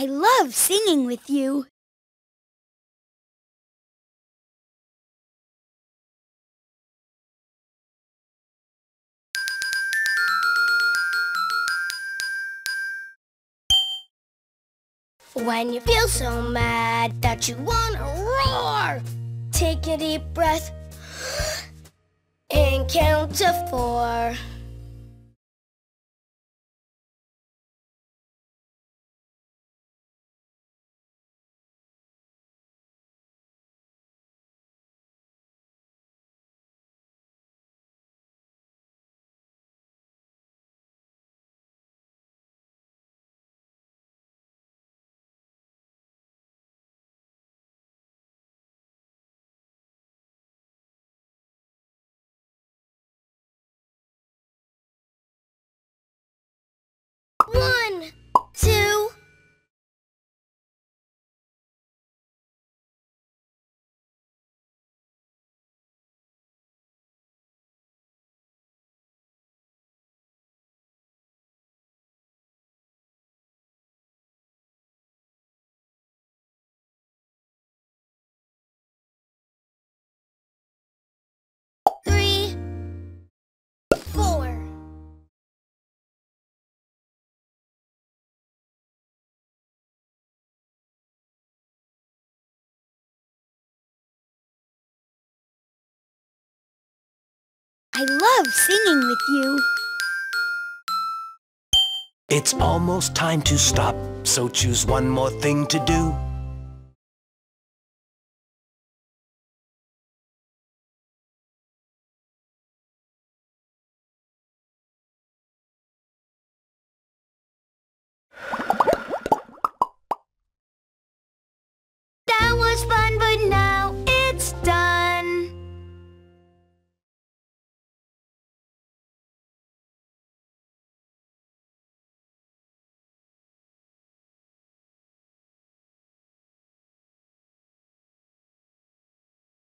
I love singing with you. When you feel so mad that you wanna roar, take a deep breath and count to four. I love singing with you. It's almost time to stop, so choose one more thing to do.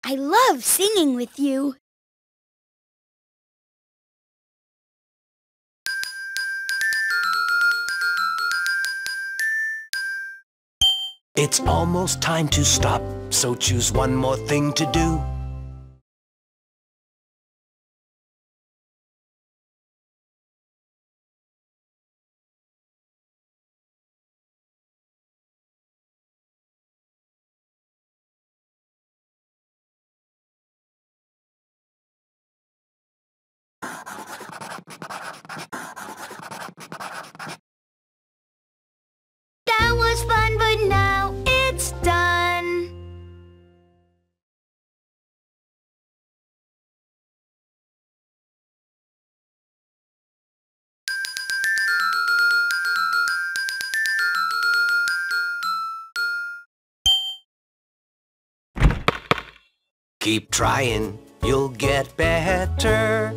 I love singing with you. It's almost time to stop, so choose one more thing to do. Keep trying, you'll get better.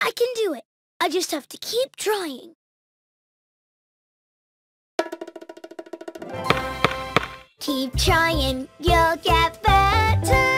I can do it. I just have to keep trying. Keep trying, you'll get better.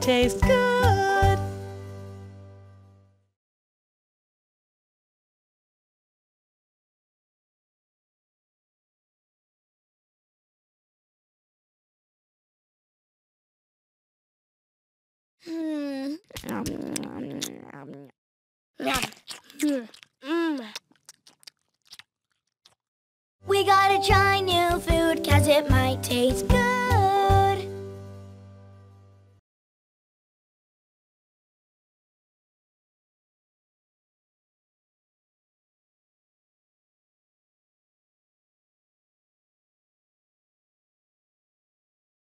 taste good. We got a new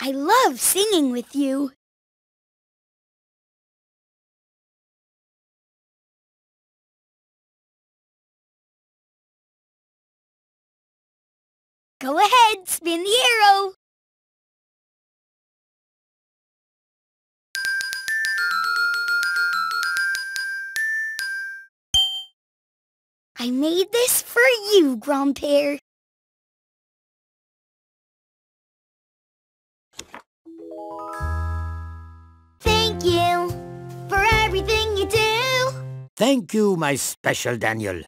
I love singing with you. Go ahead, spin the arrow. I made this for you, Grandpere. Thank you, my special Daniel.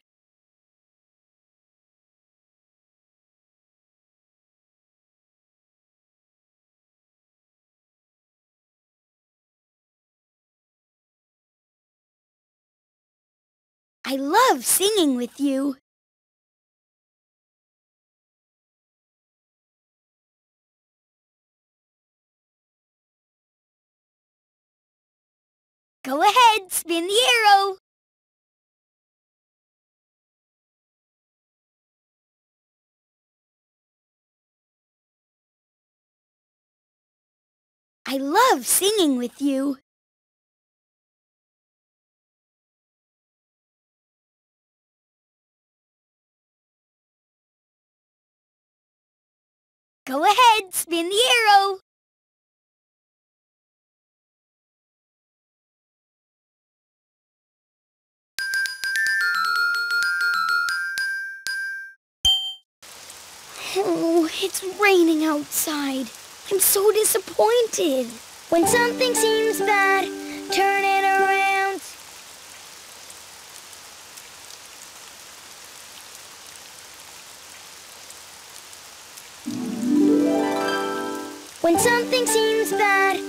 I love singing with you. Go ahead, spin the arrow. I love singing with you. Go ahead, spin the arrow. Oh, it's raining outside. I'm so disappointed. When something seems bad, turn it around. When something seems bad,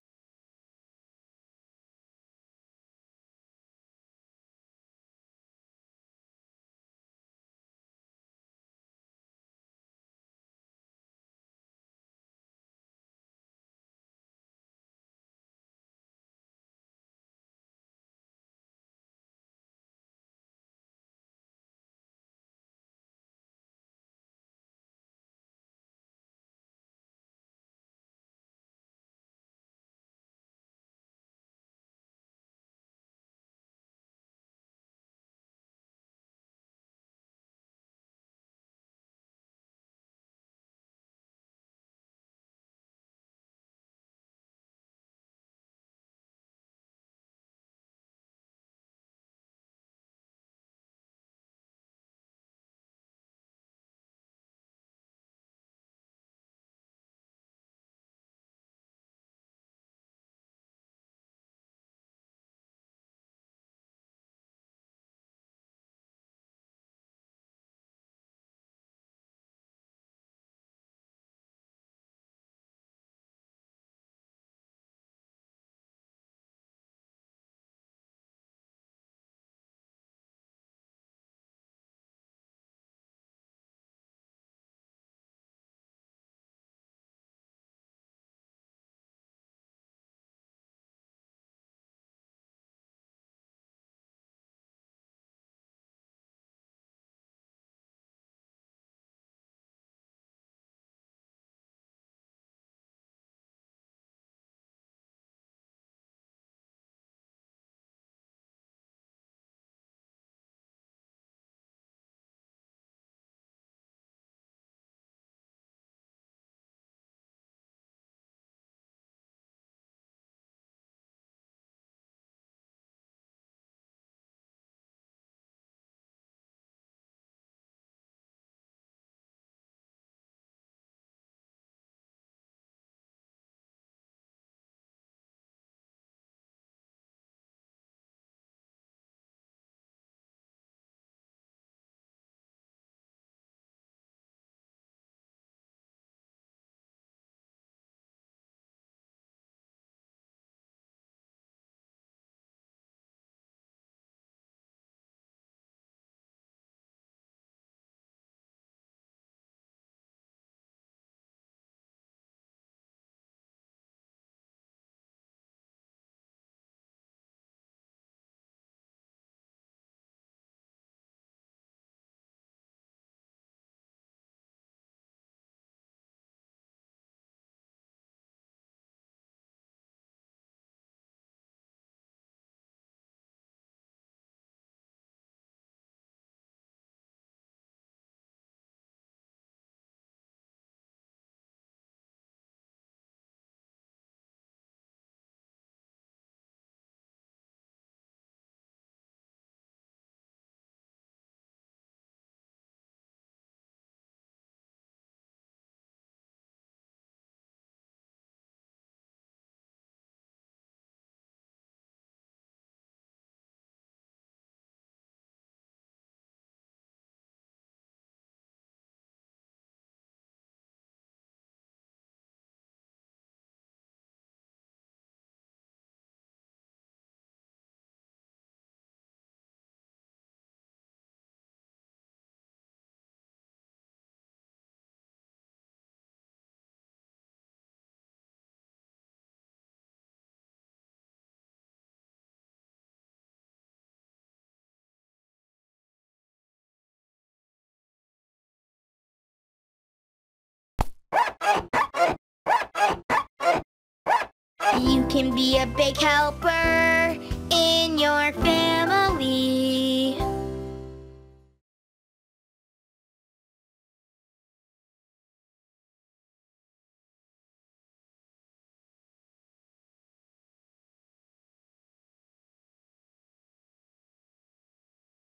You can be a big helper in your family.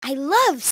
I love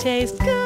Taste good.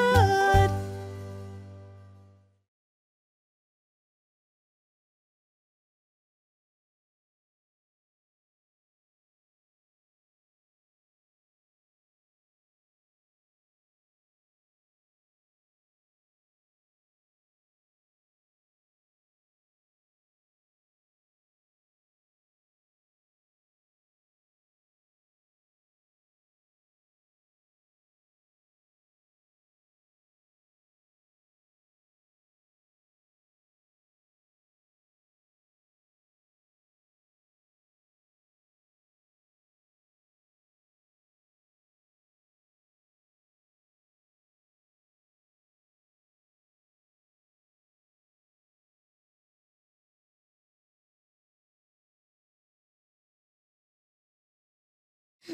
We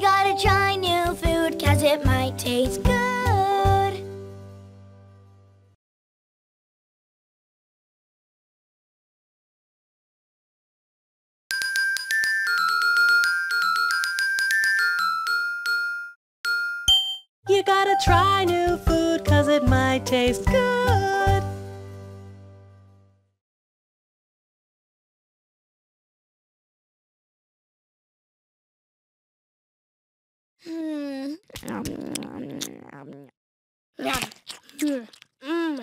gotta try new food cause it might taste good. You gotta try new food cause it might taste good. Mm.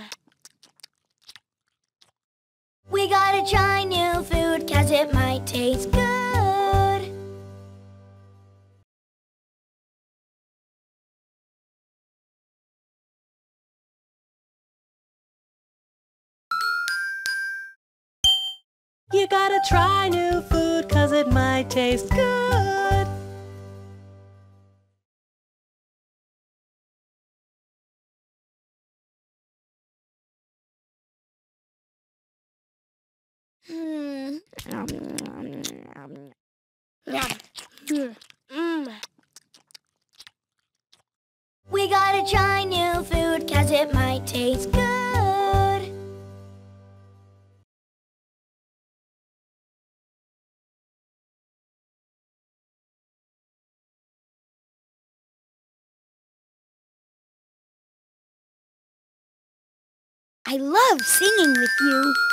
We gotta try new food cause it might taste good. You gotta try new food cause it might taste good. We gotta try new food cause it might taste good. I love singing with you.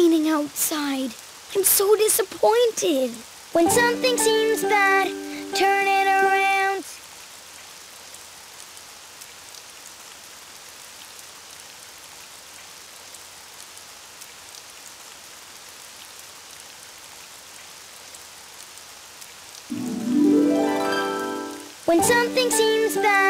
Raining outside. I'm so disappointed. When something seems bad, turn it around. When something seems bad,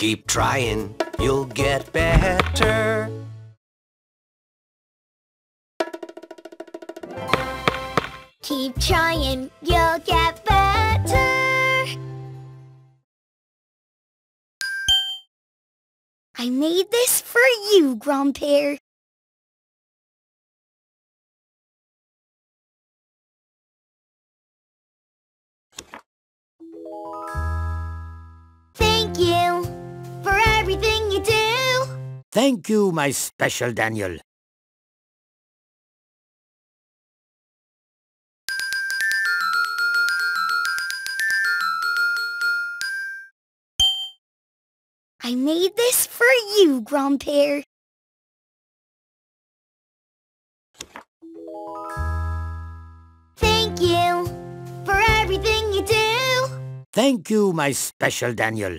Keep trying, you'll get better. Keep trying, you'll get better. I made this for you, Grandpere. Thank you everything you do. Thank you, my special Daniel. I made this for you, Grandpere. Thank you for everything you do. Thank you, my special Daniel.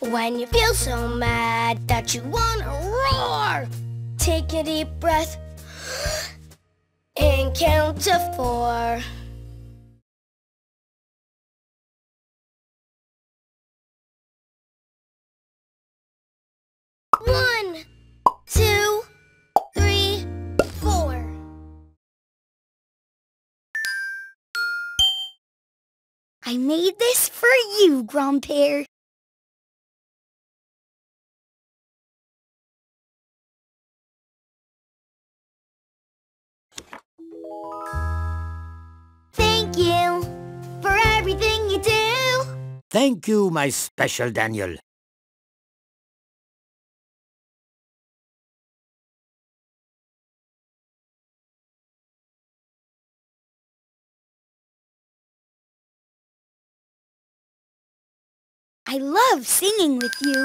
When you feel so mad that you wanna roar, take a deep breath and count to four. One, two, three, four. I made this for you, Grandpere. Thank you, my special Daniel. I love singing with you.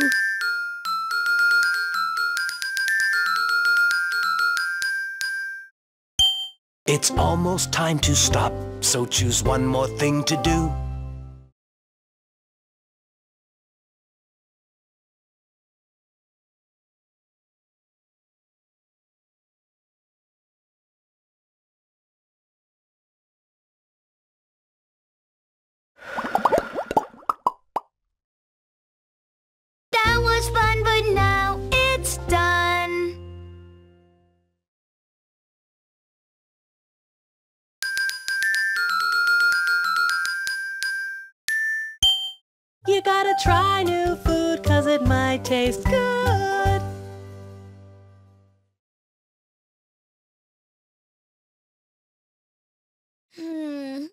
It's almost time to stop, so choose one more thing to do. Try new food cause it might taste good. Hmm.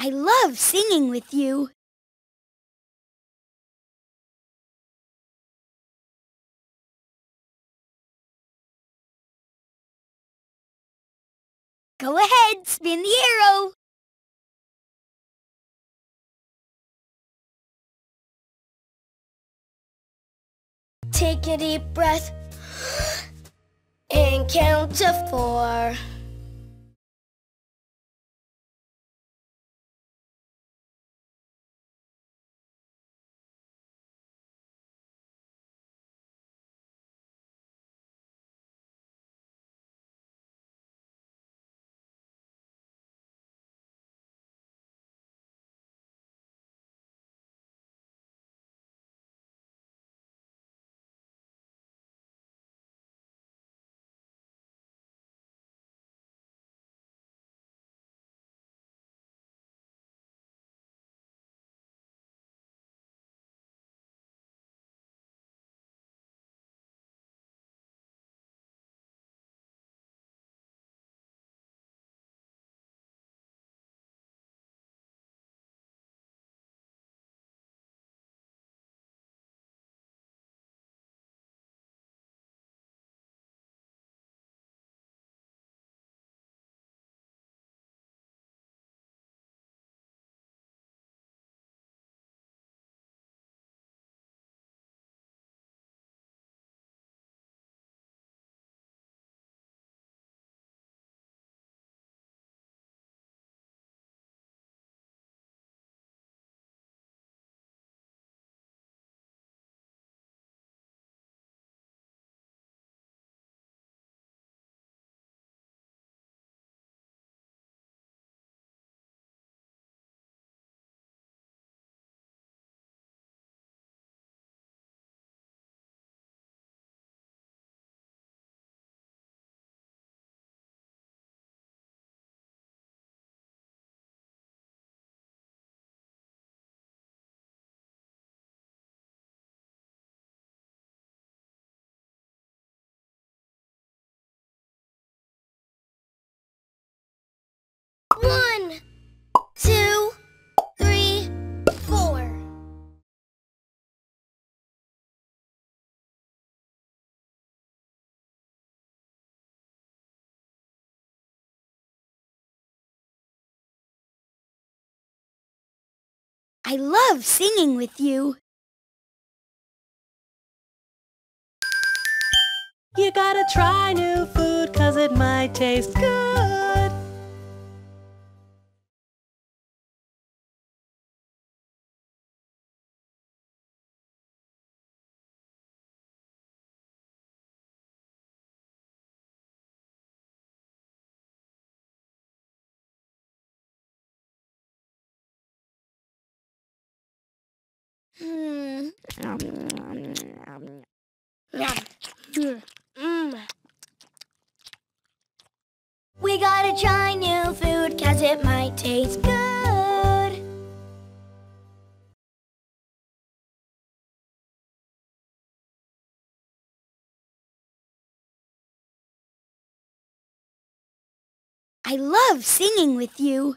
I love singing with you. Go ahead, spin the arrow. Take a deep breath and count to four. One, two, three, four. I love singing with you. You gotta try new food cause it might taste good. We gotta try new food cause it might taste good. I love singing with you.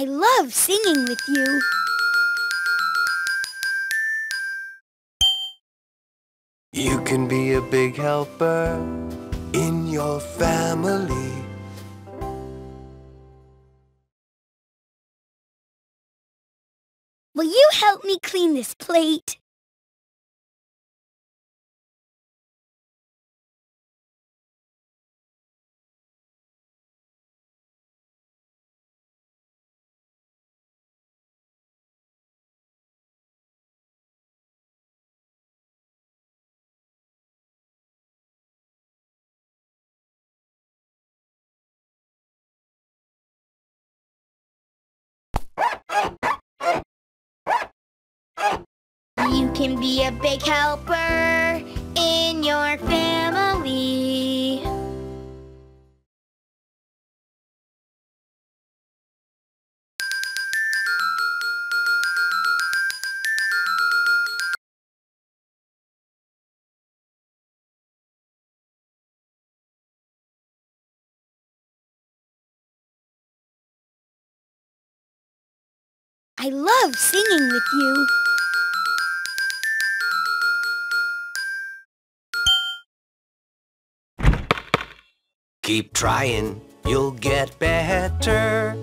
I love singing with you. You can be a big helper in your family. Will you help me clean this plate? Can be a big helper in your family. I love singing with you. Keep trying, you'll get better.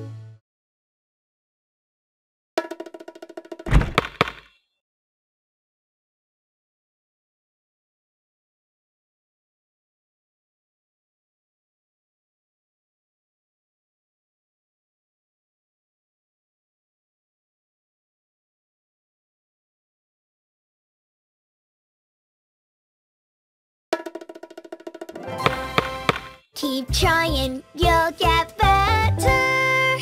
Keep trying, you'll get better.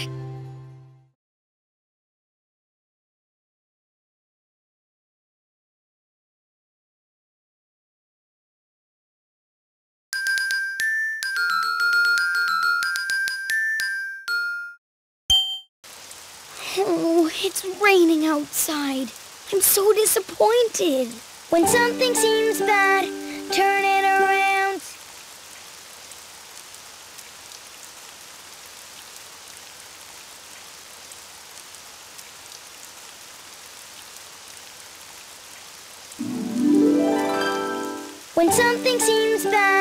Oh, it's raining outside. I'm so disappointed. When something seems bad, turn it around. When something seems bad,